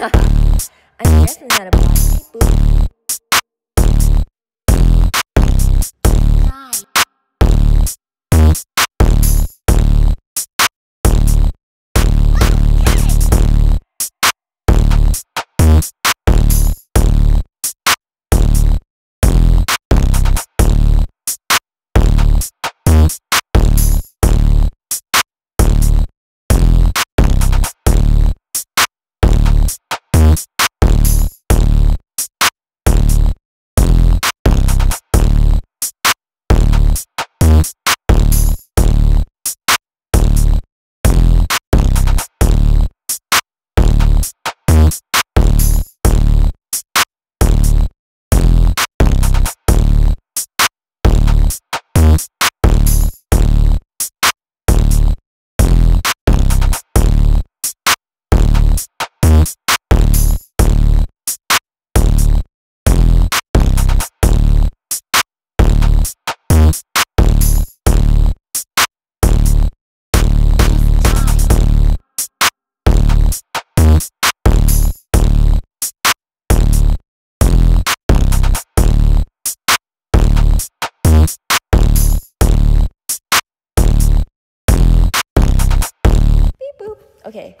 I'm guessing that a body boop. Okay,